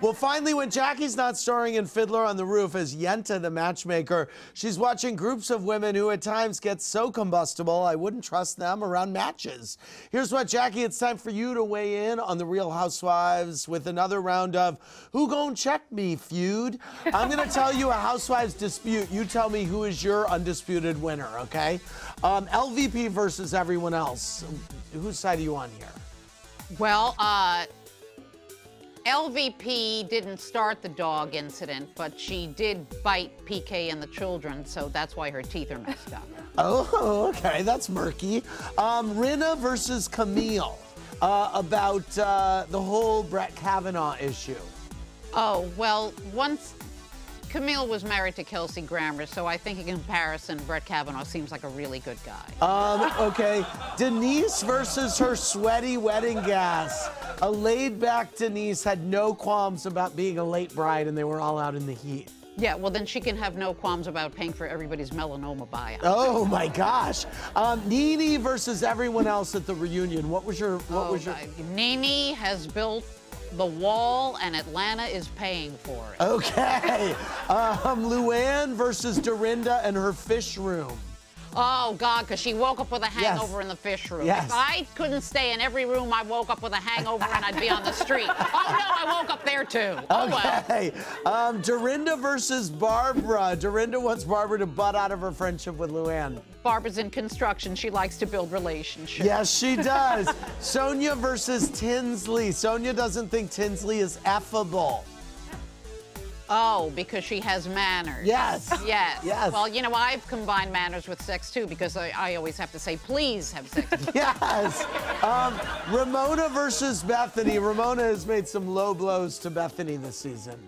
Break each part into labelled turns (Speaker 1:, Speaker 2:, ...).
Speaker 1: Well, finally, when Jackie's not starring in Fiddler on the Roof as Yenta, the matchmaker, she's watching groups of women who at times get so combustible I wouldn't trust them around matches. Here's what, Jackie, it's time for you to weigh in on the Real Housewives with another round of Who Gon' Check Me feud. I'm going to tell you a Housewives dispute. You tell me who is your undisputed winner, okay? Um, LVP versus everyone else. Whose side are you on here?
Speaker 2: Well, uh, LVP didn't start the dog incident, but she did bite PK and the children, so that's why her teeth are messed up.
Speaker 1: Oh, okay, that's murky. Um, Rinna versus Camille uh, about uh, the whole Brett Kavanaugh issue.
Speaker 2: Oh, well, once Camille was married to Kelsey Grammer, so I think in comparison, Brett Kavanaugh seems like a really good guy.
Speaker 1: Um, okay, Denise versus her sweaty wedding gas. A laid-back Denise had no qualms about being a late bride, and they were all out in the heat.
Speaker 2: Yeah, well, then she can have no qualms about paying for everybody's melanoma buyout.
Speaker 1: Oh my gosh, um, Nene versus everyone else at the reunion. What was your? What
Speaker 2: oh,
Speaker 1: was your?
Speaker 2: Nene has built the wall, and Atlanta is paying for it.
Speaker 1: Okay. um, Luann versus Dorinda and her fish room.
Speaker 2: Oh, God, because she woke up with a hangover yes. in the fish room.
Speaker 1: Yes.
Speaker 2: If I couldn't stay in every room, I woke up with a hangover and I'd be on the street. oh, no, I woke up there too. Oh,
Speaker 1: okay. Well. Um, Dorinda versus Barbara. Dorinda wants Barbara to butt out of her friendship with Luann.
Speaker 2: Barbara's in construction. She likes to build relationships.
Speaker 1: Yes, she does. Sonja versus Tinsley. Sonja doesn't think Tinsley is affable.
Speaker 2: Oh, because she has manners.
Speaker 1: Yes.
Speaker 2: Yes.
Speaker 1: Yes.
Speaker 2: Well, you know, I've combined manners with sex too because I, I always have to say, please have sex.
Speaker 1: yes. Um, Ramona versus Bethany. Ramona has made some low blows to Bethany this season.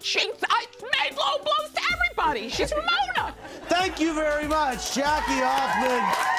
Speaker 2: She I made low blows to everybody. She's Ramona.
Speaker 1: Thank you very much, Jackie Hoffman.